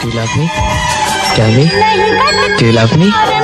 Do you love me? Tell me. Do you love me?